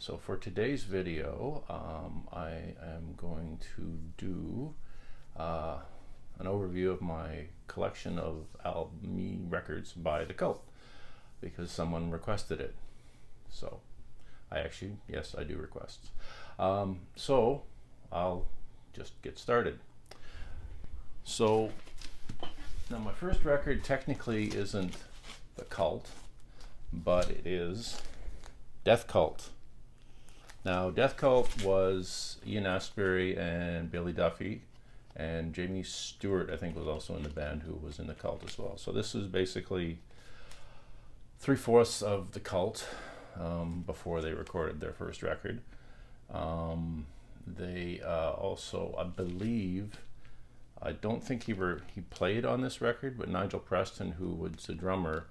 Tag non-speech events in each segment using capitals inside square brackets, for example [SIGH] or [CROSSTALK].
So for today's video, um, I am going to do uh, an overview of my collection of Al-Me records by The Cult because someone requested it. So I actually, yes, I do requests. Um, so I'll just get started. So now my first record technically isn't The Cult, but it is Death Cult. Now, Death Cult was Ian Astbury and Billy Duffy, and Jamie Stewart, I think, was also in the band who was in the cult as well. So this is basically three fourths of the cult um, before they recorded their first record. Um, they uh, also, I believe, I don't think he were he played on this record, but Nigel Preston, who was the drummer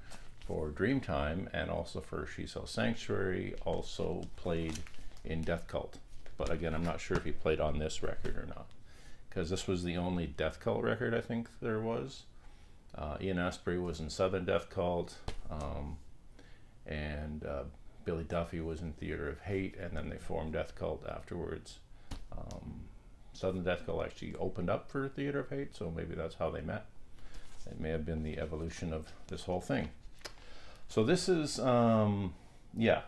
for Dreamtime and also for She Sells Sanctuary, also played in Death Cult. But again, I'm not sure if he played on this record or not, because this was the only Death Cult record I think there was. Uh, Ian Astbury was in Southern Death Cult, um, and uh, Billy Duffy was in Theater of Hate, and then they formed Death Cult afterwards. Um, Southern Death Cult actually opened up for Theater of Hate, so maybe that's how they met. It may have been the evolution of this whole thing. So this is, um, yeah,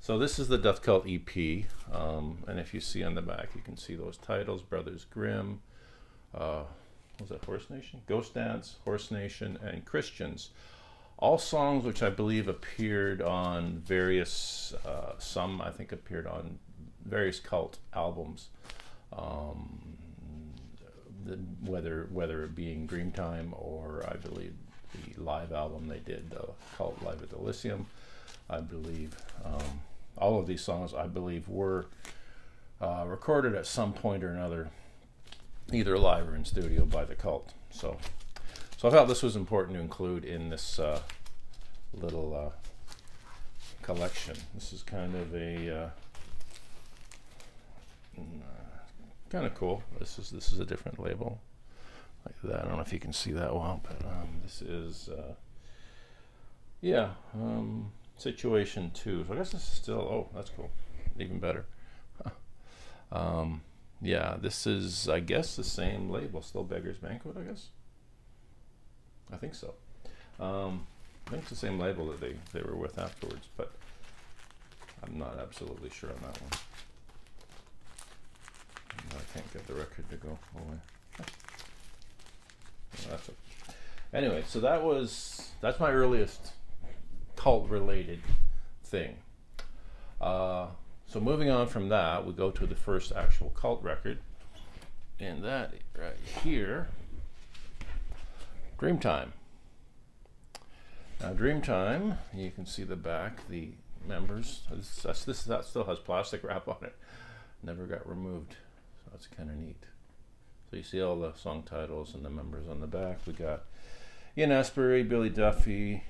so this is the Death Cult EP, um, and if you see on the back, you can see those titles: Brothers Grimm, uh, was that Horse Nation, Ghost Dance, Horse Nation, and Christians. All songs which I believe appeared on various, uh, some I think appeared on various cult albums, um, the, whether whether it being Dreamtime or I believe the live album they did, the Cult Live at the Lyceum, I believe. Um, all of these songs, I believe, were uh, recorded at some point or another, either live or in studio by the cult. So, so I felt this was important to include in this uh, little uh, collection. This is kind of a uh, kind of cool. This is this is a different label like that. I don't know if you can see that well, but um, this is uh, yeah. Um, situation two. So I guess this is still, oh, that's cool. Even better. [LAUGHS] um, yeah, this is, I guess, the same label. Still Beggar's Banquet, I guess. I think so. Um, I think it's the same label that they, they were with afterwards, but I'm not absolutely sure on that one. I can't get the record to go away. Anyway, so that was that's my earliest cult related thing. Uh, so moving on from that, we go to the first actual cult record, and that right here, Dreamtime. Now, Dreamtime, you can see the back, the members. This, this that still has plastic wrap on it, never got removed, so that's kind of neat. So you see all the song titles and the members on the back. We got Ian Astbury, Billy Duffy,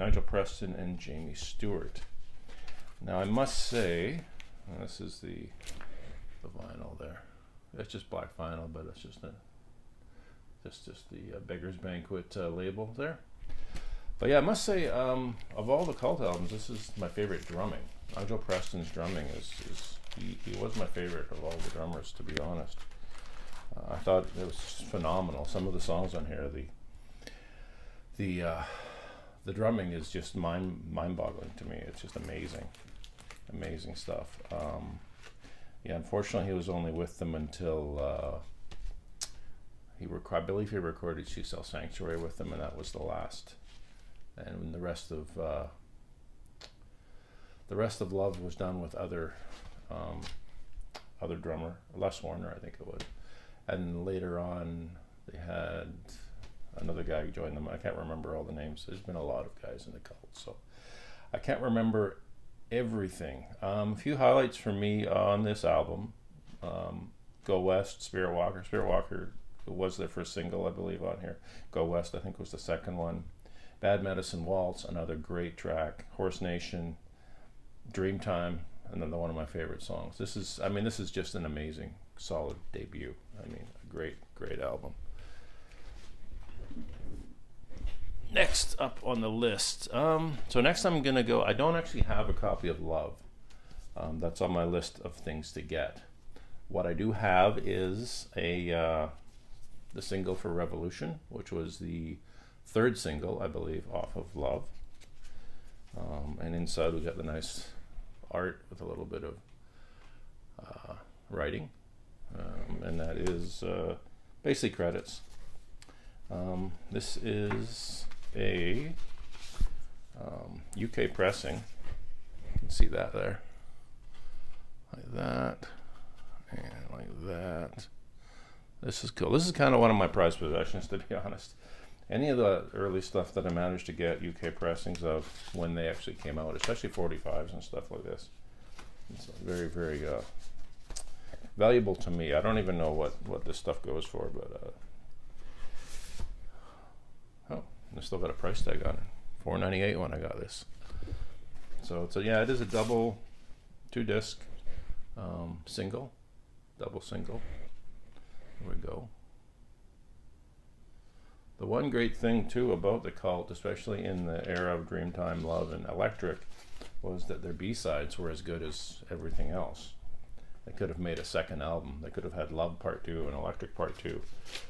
Nigel Preston and Jamie Stewart. Now I must say, this is the the vinyl there. It's just black vinyl, but it's just a just just the uh, Beggars Banquet uh, label there. But yeah, I must say, um, of all the cult albums, this is my favorite drumming. Nigel Preston's drumming is, is he, he was my favorite of all the drummers, to be honest. Uh, I thought it was phenomenal. Some of the songs on here, the the uh, the drumming is just mind mind boggling to me. It's just amazing, amazing stuff. Um, yeah, unfortunately, he was only with them until uh, he rec- I believe he recorded "She Sells Sanctuary" with them, and that was the last. And the rest of uh, the rest of Love was done with other um, other drummer, Les Warner, I think it was. And later on, they had another guy joined them. I can't remember all the names. There's been a lot of guys in the cult, so I can't remember everything. Um, a few highlights for me on this album: um, "Go West," "Spirit Walker." "Spirit Walker" was their first single, I believe, on here. "Go West," I think, was the second one. "Bad Medicine Waltz," another great track. "Horse Nation," "Dreamtime," and then the one of my favorite songs. This is, I mean, this is just an amazing, solid debut. I mean, a great, great album. Next up on the list. Um, so next I'm gonna go. I don't actually have a copy of Love. um, that's on my list of things to get. What I do have is a uh, the single for Revolution, which was the third single, I believe, off of Love. Um, and inside we got the nice art with a little bit of uh, writing, um, and that is uh, basically credits. Um, this is a UK um, pressing. You can see that there, like that, and like that. This is cool. This is kind of one of my prized possessions, [LAUGHS] to be honest. Any of the early stuff that I managed to get UK pressings of when they actually came out, especially 45s and stuff like this, it's very, very uh, valuable to me. I don't even know what, what this stuff goes for, but uh, oh, I still got a price tag on it. 498 when I got this. So it's a, yeah, it is a double, two disc, um, single, double single. There we go. The one great thing too about the cult, especially in the era of Dreamtime Love and Electric, was that their B-sides were as good as everything else. They could have made a second album. They could have had Love Part Two and Electric Part Two,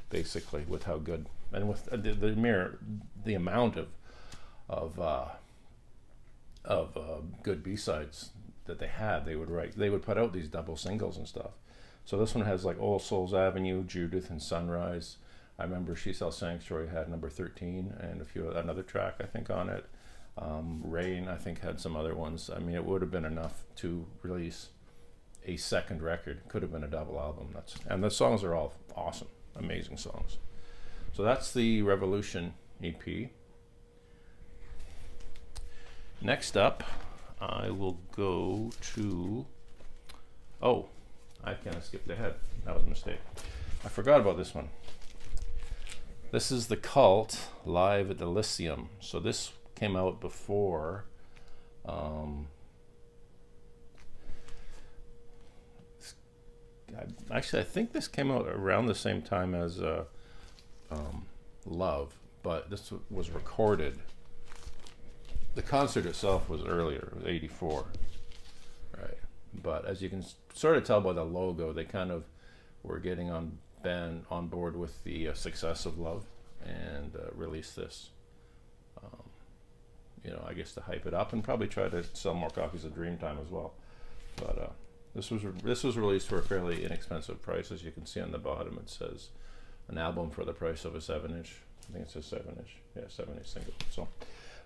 basically, with how good and with uh, the, the mere the amount of of uh, of uh, good B-sides that they had. They would write. They would put out these double singles and stuff. So this one has like All Souls Avenue, Judith, and Sunrise. I remember She Sells Sanctuary had number 13 and a few another track I think on it. Um, Rain I think had some other ones. I mean it would have been enough to release a second record. Could have been a double album. That's and the songs are all awesome, amazing songs. So that's the Revolution EP. Next up, I will go to. Oh, I kind of skipped ahead. That was a mistake. I forgot about this one. This is the Cult live at the Lyceum. So this came out before. Um, actually, I think this came out around the same time as uh, um, Love, but this was recorded. The concert itself was earlier, it was 84. Right. But as you can sort of tell by the logo, they kind of were getting on been on board with the uh, success of Love and uh, release this. Um, you know, I guess to hype it up and probably try to sell more copies of Dreamtime as well. But uh, this was this was released for a fairly inexpensive price, as you can see on the bottom. It says an album for the price of a seven-inch. I think it says seven-inch. Yeah, seven-inch single. So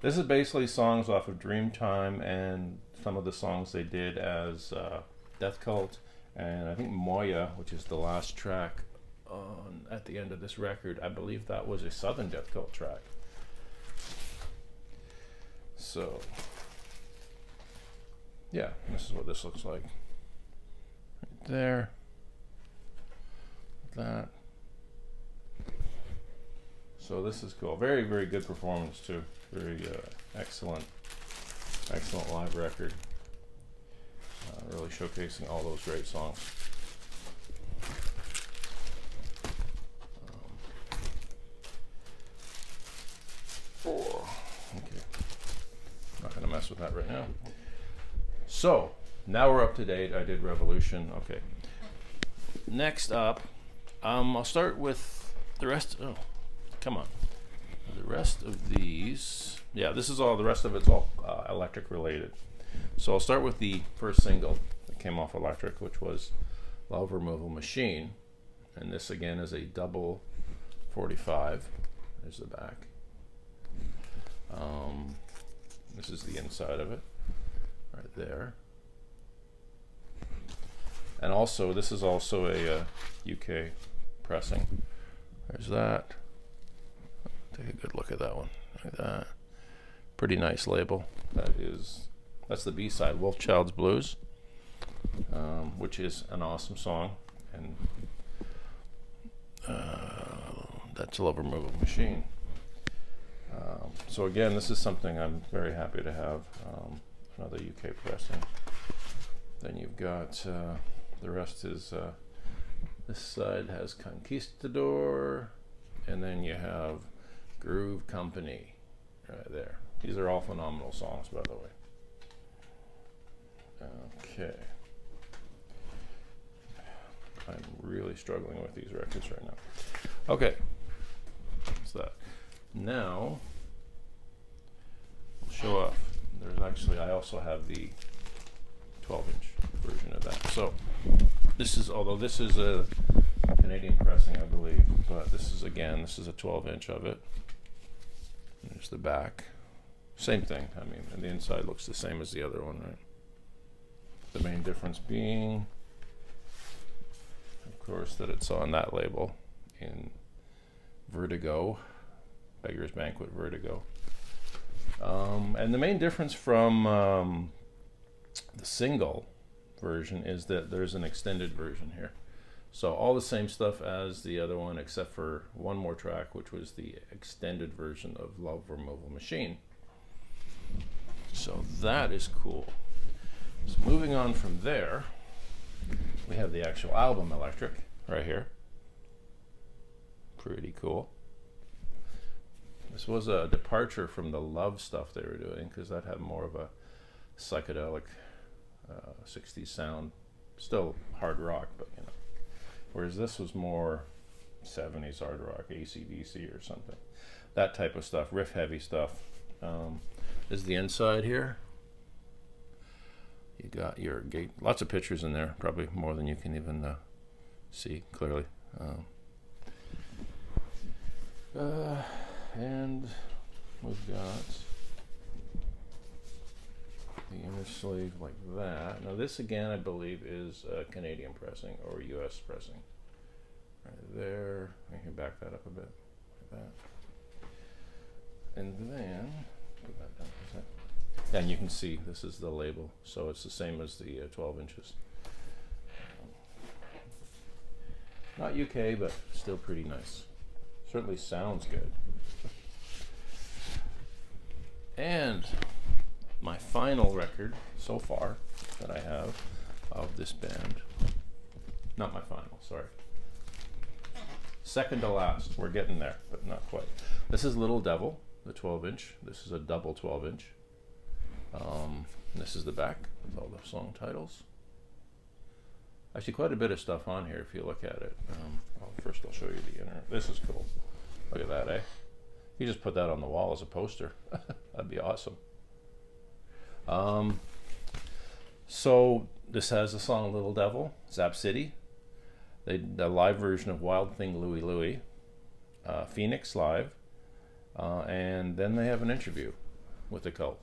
this is basically songs off of Dreamtime and some of the songs they did as uh, Death Cult, and I think Moya, which is the last track on at the end of this record. I believe that was a Southern Death Cult track. So, yeah, this is what this looks like. There. That. So this is cool. Very, very good performance too. Very uh, excellent, excellent live record. Uh, really showcasing all those great songs. four. Okay. Not going to mess with that right now. So, now we're up to date. I did Revolution. Okay. Next up, um, I'll start with the rest. Oh, come on. The rest of these. Yeah, this is all, the rest of it's all uh, electric related. So I'll start with the first single that came off electric, which was Love Removal Machine. And this again is a double 45. There's the back. Um, this is the inside of it, right there. And also, this is also a uh, UK pressing. There's that. Take a good look at that one, like that. Pretty nice label. That is, that's the B-side, Wolf Child's Blues, um, which is an awesome song. And uh, that's a Love Removal Machine. Um, so again, this is something I'm very happy to have, um, another UK pressing. Then you've got, uh, the rest is, uh, this side has Conquistador, and then you have Groove Company right there. These are all phenomenal songs, by the way. Okay. I'm really struggling with these records right now. Okay. What's that? Now, show off. There's actually, I also have the 12 inch version of that. So, this is, although this is a Canadian pressing, I believe, but this is again, this is a 12 inch of it. There's the back. Same thing. I mean, the inside looks the same as the other one, right? The main difference being, of course, that it's on that label in Vertigo, Beggar's Banquet Vertigo. Um, and the main difference from um, the single version is that there's an extended version here. So all the same stuff as the other one, except for one more track, which was the extended version of Love Removal Machine. So that is cool. So moving on from there, we have the actual album Electric right here. Pretty cool. This was a departure from the love stuff they were doing because that had more of a psychedelic uh, 60s sound. Still hard rock, but you know. Whereas this was more 70s hard rock, ACDC or something. That type of stuff, riff heavy stuff. Um, is the inside here. You got your gate, lots of pictures in there, probably more than you can even uh, see clearly. Um, uh, and we've got the inner sleeve like that. Now this again, I believe, is uh, Canadian pressing or U.S. pressing. Right there. I can back that up a bit, like that. And then put that down for a sec. And you can see this is the label, so it's the same as the uh, 12 inches. Um, not UK, but still pretty nice. Certainly sounds good. And my final record so far that I have of this band. Not my final, sorry. Second to last. We're getting there, but not quite. This is Little Devil, the 12 inch. This is a double 12 inch. Um, this is the back with all the song titles. Actually, quite a bit of stuff on here if you look at it. Um, well, first, I'll show you the inner. This is cool. Look at that, eh? You just put that on the wall as a poster. [LAUGHS] That'd be awesome. Um, so this has the song Little Devil, Zap City, they, the live version of Wild Thing Louie Louie, uh, Phoenix Live, uh, and then they have an interview with the cult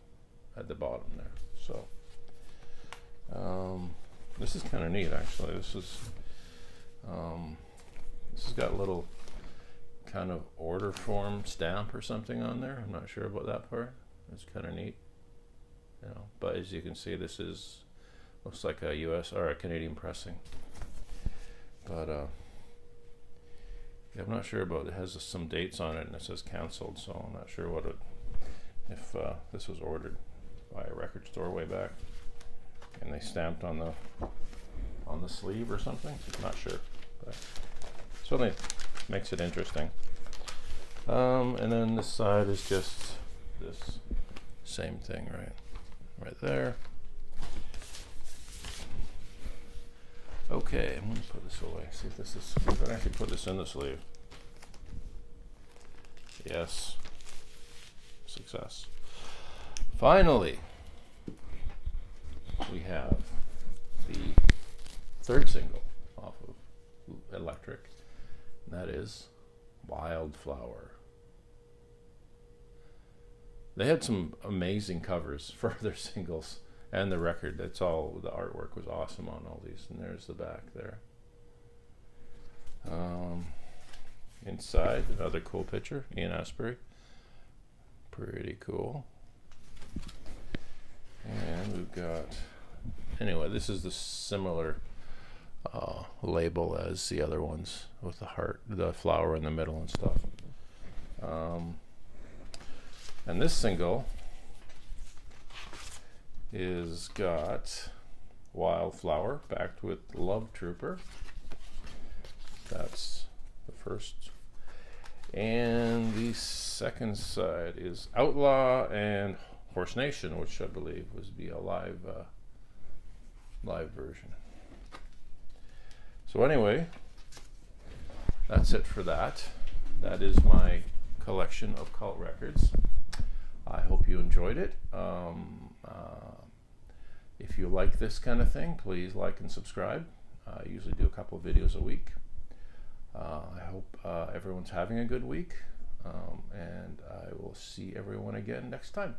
at the bottom there. So um, this is kind of neat actually. This is um, this has got a little kind of order form stamp or something on there. I'm not sure about that part. It's kind of neat you know. But as you can see, this is looks like a U.S. or a Canadian pressing. But uh, I'm not sure about it. has some dates on it and it says canceled, so I'm not sure what it if uh, this was ordered by a record store way back and they stamped on the on the sleeve or something. I'm not sure, but certainly makes it interesting. Um, and then this side is just this same thing, right? Right there. Okay, I'm gonna put this away. See if this is, I can actually put this in the sleeve. Yes, success. Finally, we have the third single off of Electric, and that is Wildflower. They had some amazing covers for [LAUGHS] their singles and the record. That's all. The artwork was awesome on all these. And there's the back there. Um, inside, another cool picture. Ian Astbury. Pretty cool. And we've got. Anyway, this is the similar uh, label as the other ones with the heart, the flower in the middle and stuff. Um, and this single is got Wildflower backed with Love Trooper. That's the first. And the second side is Outlaw and Horse Nation, which I believe was be a live uh, live version. So anyway, that's it for that. That is my collection of cult records. I hope you enjoyed it. Um, uh, if you like this kind of thing, please like and subscribe. I usually do a couple of videos a week. Uh, I hope uh, everyone's having a good week, um, and I will see everyone again next time.